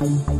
Bye.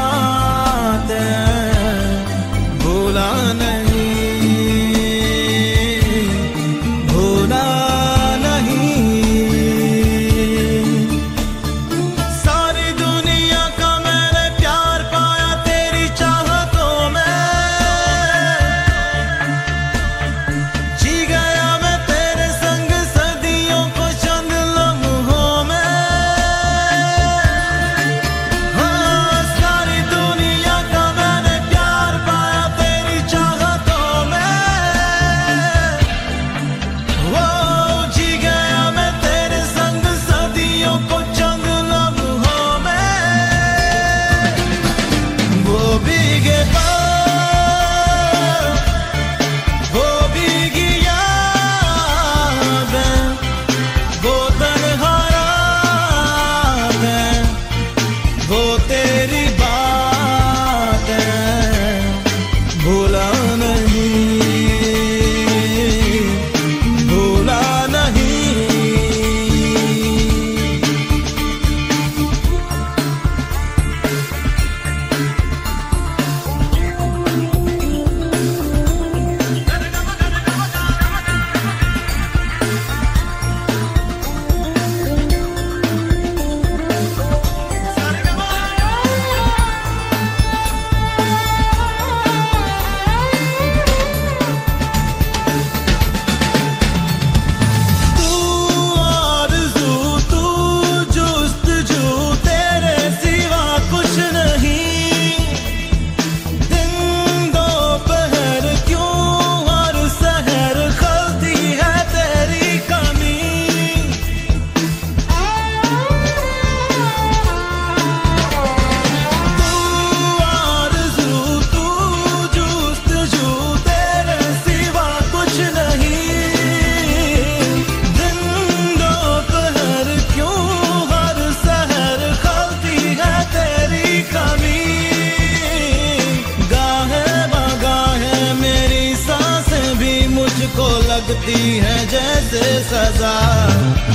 लगती है जैसे सजा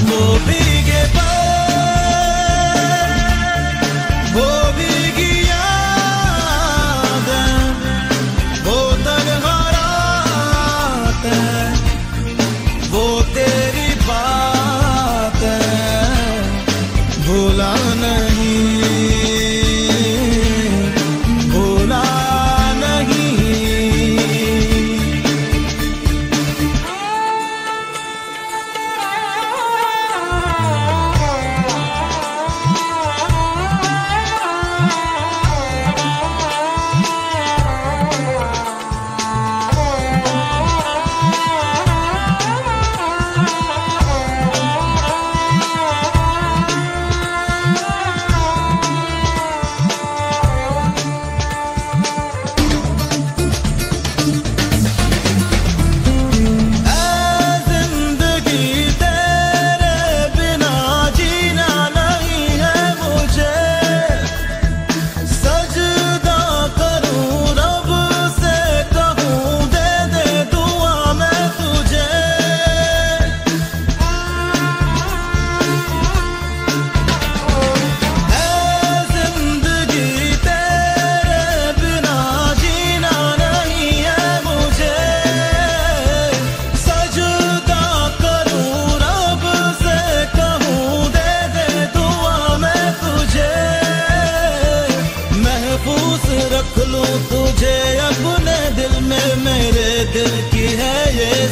वो भीगे वो भीगी वो रातें वो तेरी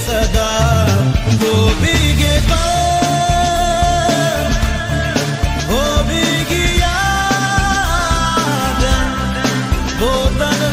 सदा वो भीगे पर वो भीगी याद वो तना